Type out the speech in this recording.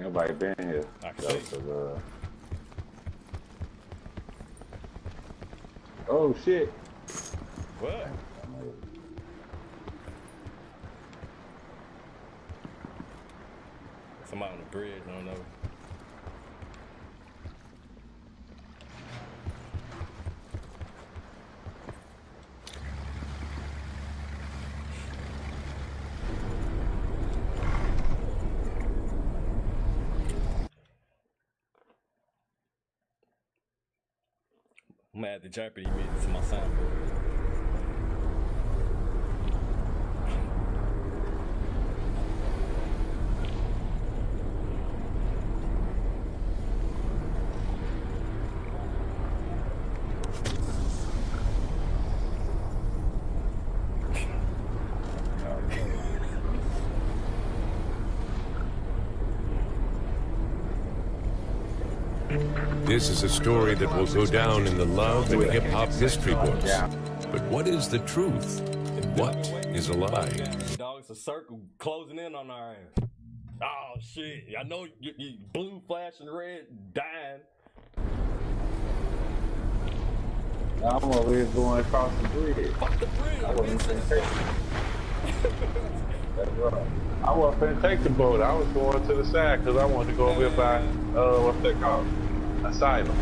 Ain't nobody been here. I can So, uh... Oh shit. What? Somebody on the bridge, I don't know. I'm gonna add the Jeopardy music to my soundboard. This is a story that will go down in the love and hip hop history oh, books. But what is the truth? And what is a lie? Dog, it's a circle closing in on our ass. Oh shit! I know you, you blue flashing red dying. I'm over here going across the bridge. Fuck the bridge. I I've been wasn't saying finna take I wasn't finna take the boat. I was going to the side because I wanted to go over by, uh, what's that called? Asylum.